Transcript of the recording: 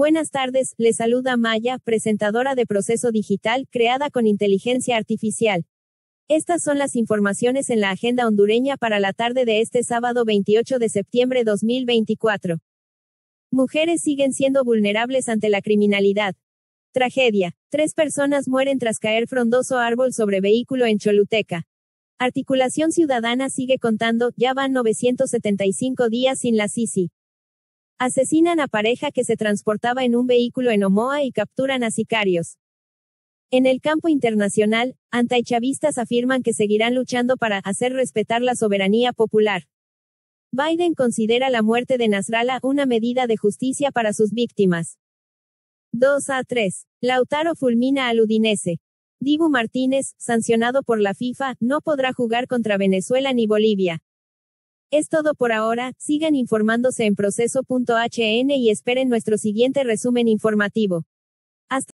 Buenas tardes, le saluda Maya, presentadora de Proceso Digital, creada con inteligencia artificial. Estas son las informaciones en la agenda hondureña para la tarde de este sábado 28 de septiembre 2024. Mujeres siguen siendo vulnerables ante la criminalidad. Tragedia. Tres personas mueren tras caer frondoso árbol sobre vehículo en Choluteca. Articulación Ciudadana sigue contando, ya van 975 días sin la Sisi. Asesinan a pareja que se transportaba en un vehículo en Omoa y capturan a sicarios. En el campo internacional, antichavistas afirman que seguirán luchando para hacer respetar la soberanía popular. Biden considera la muerte de Nasrallah una medida de justicia para sus víctimas. 2 a 3. Lautaro fulmina al Udinese. Dibu Martínez, sancionado por la FIFA, no podrá jugar contra Venezuela ni Bolivia. Es todo por ahora, sigan informándose en proceso.hn y esperen nuestro siguiente resumen informativo. Hasta